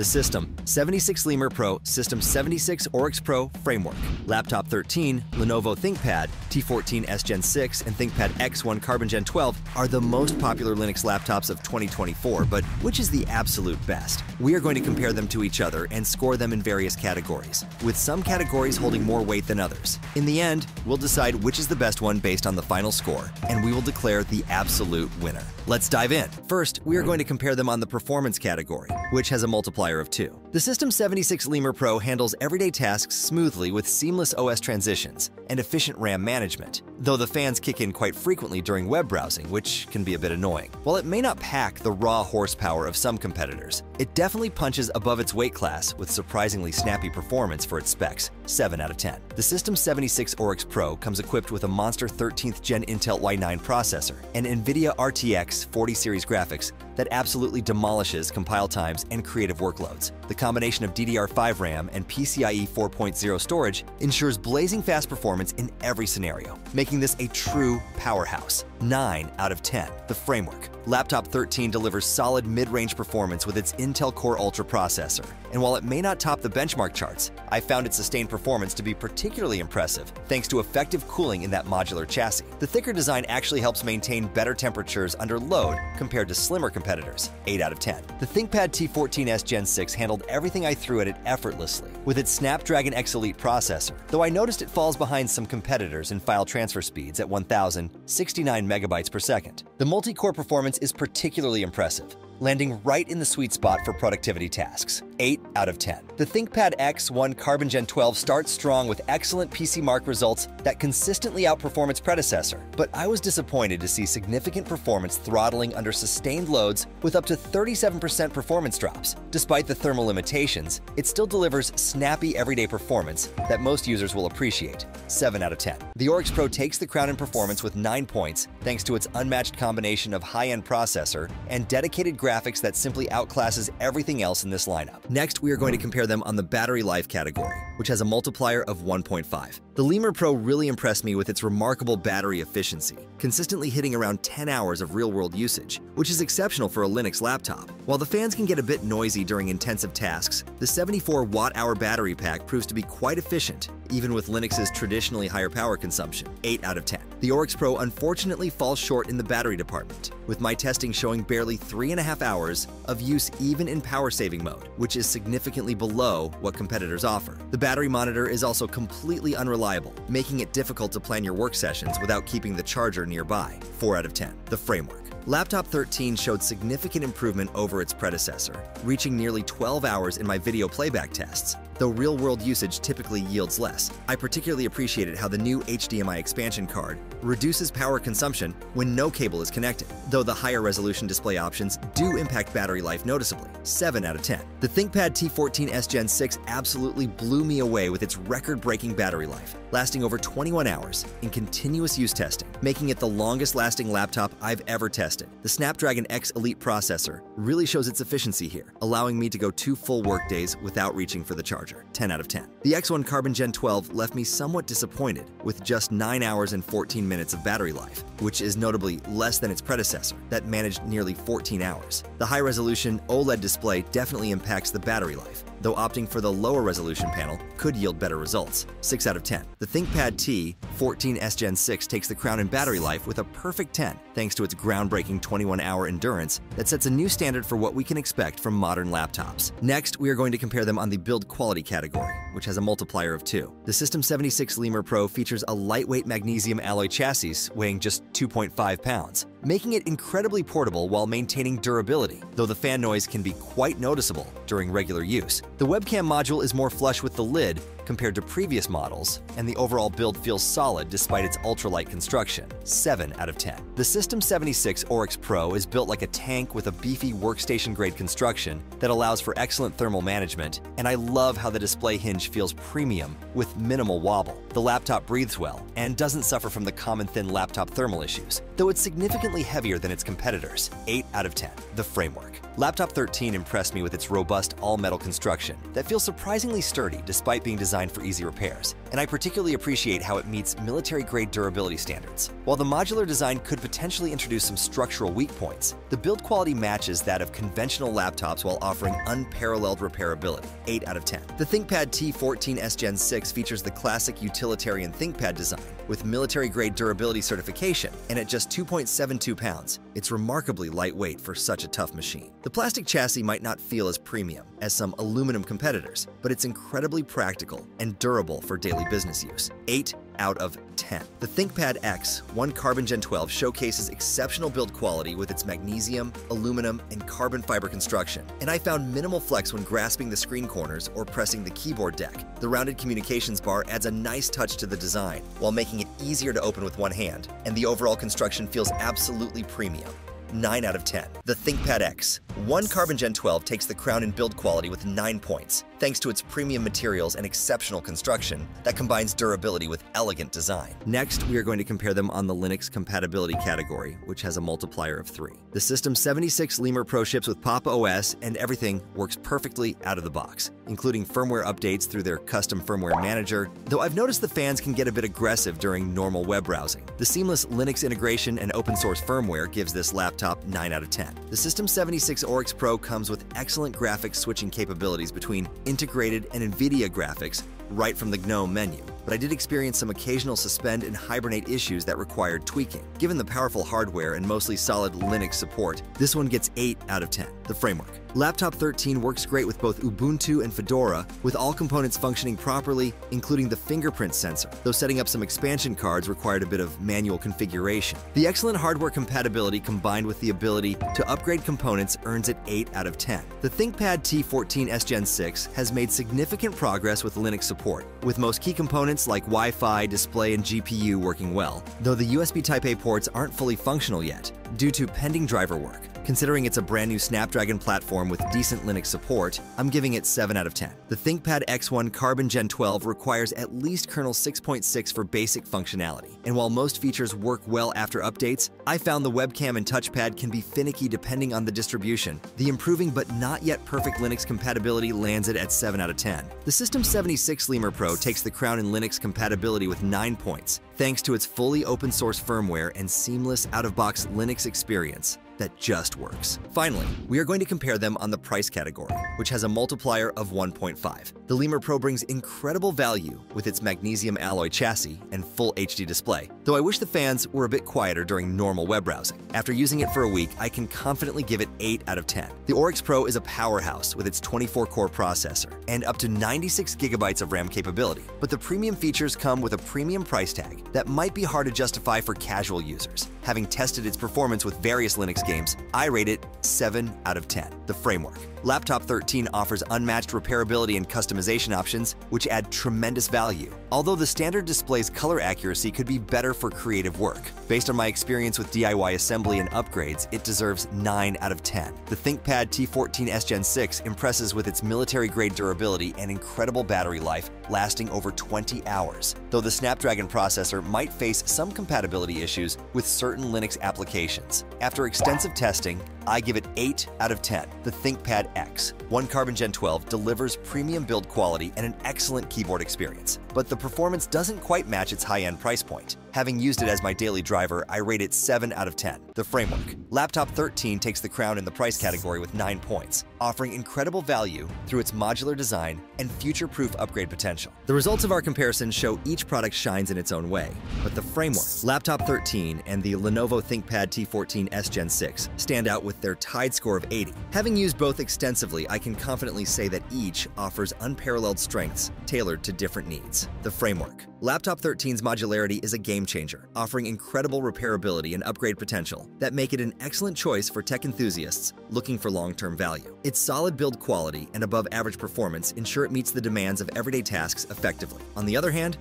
The system 76 Lemur Pro System 76 Oryx Pro Framework, Laptop 13, Lenovo ThinkPad, T14 S Gen 6, and ThinkPad X1 Carbon Gen 12 are the most popular Linux laptops of 2024, but which is the absolute best? We are going to compare them to each other and score them in various categories, with some categories holding more weight than others. In the end, we'll decide which is the best one based on the final score, and we will declare the absolute winner. Let's dive in. First, we are going to compare them on the performance category, which has a multiplier of 2. The System 76 Lemur Pro handles everyday tasks smoothly with seamless OS transitions and efficient RAM management, though the fans kick in quite frequently during web browsing, which can be a bit annoying. While it may not pack the raw horsepower of some competitors, it definitely punches above its weight class with surprisingly snappy performance for its specs, 7 out of 10. The System 76 Oryx Pro comes equipped with a monster 13th Gen Intel i9 processor and NVIDIA RTX 40 series graphics that absolutely demolishes compile times and creative workloads. The combination of DDR5 RAM and PCIe 4.0 storage ensures blazing fast performance in every scenario, making this a true powerhouse. 9 out of 10. The framework. Laptop 13 delivers solid mid-range performance with its Intel Core Ultra processor. And while it may not top the benchmark charts, I found its sustained performance to be particularly impressive thanks to effective cooling in that modular chassis. The thicker design actually helps maintain better temperatures under load compared to slimmer competitors, 8 out of 10. The ThinkPad T14S Gen 6 handled everything I threw at it effortlessly with its Snapdragon X Elite processor, though I noticed it falls behind some competitors in file transfer speeds at 1069 megabytes per second. The multi-core performance is particularly impressive, landing right in the sweet spot for productivity tasks. 8 out of 10. The ThinkPad X1 Carbon Gen 12 starts strong with excellent PC Mark results that consistently outperform its predecessor, but I was disappointed to see significant performance throttling under sustained loads with up to 37% performance drops. Despite the thermal limitations, it still delivers snappy everyday performance that most users will appreciate. 7 out of 10. The Oryx Pro takes the crown in performance with 9 points thanks to its unmatched combination of high-end processor and dedicated graphics that simply outclasses everything else in this lineup. Next, we are going to compare them on the battery life category, which has a multiplier of 1.5. The Lemur Pro really impressed me with its remarkable battery efficiency, consistently hitting around 10 hours of real-world usage, which is exceptional for a Linux laptop. While the fans can get a bit noisy during intensive tasks, the 74 watt-hour battery pack proves to be quite efficient, even with Linux's traditionally higher power consumption, 8 out of 10. The Oryx Pro unfortunately falls short in the battery department, with my testing showing barely 3.5 hours of use even in power-saving mode, which significantly below what competitors offer. The battery monitor is also completely unreliable, making it difficult to plan your work sessions without keeping the charger nearby, 4 out of 10. The framework. Laptop 13 showed significant improvement over its predecessor, reaching nearly 12 hours in my video playback tests, though real-world usage typically yields less. I particularly appreciated how the new HDMI expansion card reduces power consumption when no cable is connected, though the higher resolution display options do impact battery life noticeably, 7 out of 10. The ThinkPad T14S Gen 6 absolutely blew me away with its record-breaking battery life, lasting over 21 hours in continuous use testing, making it the longest-lasting laptop I've ever tested. The Snapdragon X Elite processor really shows its efficiency here, allowing me to go two full workdays without reaching for the charger, 10 out of 10. The X1 Carbon Gen 12 left me somewhat disappointed with just 9 hours and 14 minutes of battery life, which is notably less than its predecessor that managed nearly 14 hours. The high-resolution OLED display definitely impacts the battery life, though opting for the lower resolution panel could yield better results. 6 out of 10. The ThinkPad T 14S Gen 6 takes the crown in battery life with a perfect 10, thanks to its groundbreaking 21-hour endurance that sets a new standard for what we can expect from modern laptops. Next, we are going to compare them on the build quality category, which has a multiplier of 2. The System 76 Lemur Pro features a lightweight magnesium alloy chassis weighing just 2.5 pounds, making it incredibly portable while maintaining durability, though the fan noise can be quite noticeable during regular use. The webcam module is more flush with the lid compared to previous models, and the overall build feels solid despite its ultralight construction, 7 out of 10. The System 76 Oryx Pro is built like a tank with a beefy workstation-grade construction that allows for excellent thermal management, and I love how the display hinge feels premium with minimal wobble. The laptop breathes well and doesn't suffer from the common thin laptop thermal issues, though it's significantly heavier than its competitors, 8 out of 10. The framework. Laptop 13 impressed me with its robust all-metal construction that feels surprisingly sturdy despite being designed for easy repairs, and I particularly appreciate how it meets military-grade durability standards. While the modular design could potentially introduce some structural weak points, the build quality matches that of conventional laptops while offering unparalleled repairability, 8 out of 10. The ThinkPad T14S Gen 6 features the classic utilitarian ThinkPad design with military-grade durability certification, and at just 2.72 pounds, it's remarkably lightweight for such a tough machine. The plastic chassis might not feel as premium as some aluminum competitors, but it's incredibly practical and durable for daily business use. 8 out of 10. The ThinkPad X, one Carbon Gen 12, showcases exceptional build quality with its magnesium, aluminum, and carbon fiber construction, and I found minimal flex when grasping the screen corners or pressing the keyboard deck. The rounded communications bar adds a nice touch to the design, while making it easier to open with one hand, and the overall construction feels absolutely premium. 9 out of 10. The ThinkPad X. One Carbon Gen 12 takes the crown in build quality with 9 points, thanks to its premium materials and exceptional construction that combines durability with elegant design. Next, we are going to compare them on the Linux compatibility category, which has a multiplier of 3. The System 76 Lemur Pro ships with Pop!_OS, and everything works perfectly out of the box, including firmware updates through their custom firmware manager, though I've noticed the fans can get a bit aggressive during normal web browsing. The seamless Linux integration and open source firmware gives this laptop 9 out of 10. The System 76 Oryx Pro comes with excellent graphics switching capabilities between integrated and NVIDIA graphics right from the GNOME menu, but I did experience some occasional suspend and hibernate issues that required tweaking. Given the powerful hardware and mostly solid Linux support, this one gets 8 out of 10. The framework. Laptop 13 works great with both Ubuntu and Fedora, with all components functioning properly, including the fingerprint sensor, though setting up some expansion cards required a bit of manual configuration. The excellent hardware compatibility combined with the ability to upgrade components earns it 8 out of 10. The ThinkPad T14S Gen 6 has made significant progress with Linux support, with most key components like Wi-Fi, display, and GPU working well, though the USB Type-A ports aren't fully functional yet, due to pending driver work. Considering it's a brand new Snapdragon platform with decent Linux support, I'm giving it 7 out of 10. The ThinkPad X1 Carbon Gen 12 requires at least kernel 6.6 for basic functionality, and while most features work well after updates, I found the webcam and touchpad can be finicky depending on the distribution. The improving but not yet perfect Linux compatibility lands it at 7 out of 10. The System 76 Lemur Pro takes the crown in Linux compatibility with 9 points, thanks to its fully open source firmware and seamless out-of-box Linux experience that just works. Finally, we are going to compare them on the price category, which has a multiplier of 1.5. The Lemur Pro brings incredible value with its magnesium alloy chassis and full HD display, though I wish the fans were a bit quieter during normal web browsing. After using it for a week, I can confidently give it 8 out of 10. The Oryx Pro is a powerhouse with its 24-core processor and up to 96 gigabytes of RAM capability, but the premium features come with a premium price tag that might be hard to justify for casual users. Having tested its performance with various Linux games, I rate it 7 out of 10. The framework. Laptop 13 offers unmatched repairability and customization options, which add tremendous value. Although the standard display's color accuracy could be better for creative work. Based on my experience with DIY assembly and upgrades, it deserves 9 out of 10. The ThinkPad T14S Gen 6 impresses with its military-grade durability and incredible battery life, lasting over 20 hours. Though the Snapdragon processor might face some compatibility issues with certain Linux applications. After extensive testing, I give it 8 out of 10. The ThinkPad X. One Carbon Gen 12 delivers premium build quality and an excellent keyboard experience, but the performance doesn't quite match its high-end price point. Having used it as my daily driver, I rate it 7 out of 10. The framework. Laptop 13 takes the crown in the price category with 9 points, offering incredible value through its modular design and future-proof upgrade potential. The results of our comparison show each product shines in its own way, but the framework, Laptop 13 and the Lenovo ThinkPad T14S Gen 6 stand out with their tied score of 80. Having used both extensively, I can confidently say that each offers unparalleled strengths tailored to different needs. The framework. Laptop 13's modularity is a game changer, offering incredible repairability and upgrade potential that make it an excellent choice for tech enthusiasts looking for long-term value. Its solid build quality and above-average performance ensure it meets the demands of everyday tasks effectively. On the other hand,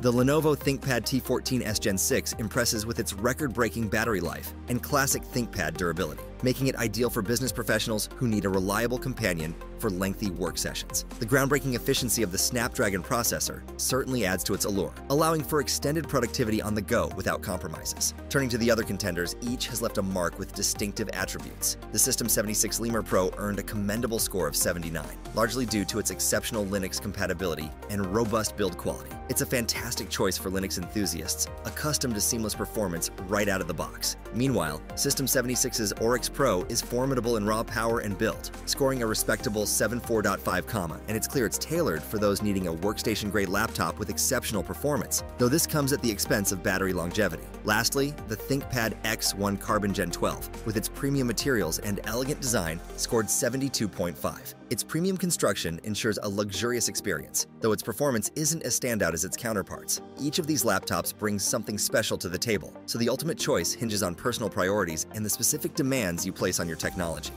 the Lenovo ThinkPad T14S Gen 6 impresses with its record-breaking battery life and classic ThinkPad durability. making it ideal for business professionals who need a reliable companion for lengthy work sessions. The groundbreaking efficiency of the Snapdragon processor certainly adds to its allure, allowing for extended productivity on the go without compromises. Turning to the other contenders, each has left a mark with distinctive attributes. The System 76 Lemur Pro earned a commendable score of 79, largely due to its exceptional Linux compatibility and robust build quality. It's a fantastic choice for Linux enthusiasts, accustomed to seamless performance right out of the box. Meanwhile, System 76's Oryx Pro is formidable in raw power and build, scoring a respectable 74.5 comma, and it's clear it's tailored for those needing a workstation-grade laptop with exceptional performance, though this comes at the expense of battery longevity. Lastly, the ThinkPad X1 Carbon Gen 12, with its premium materials and elegant design, scored 72.5. Its premium construction ensures a luxurious experience, though its performance isn't as standout as its counterparts. Each of these laptops brings something special to the table, so the ultimate choice hinges on personal priorities and the specific demands you place on your technology.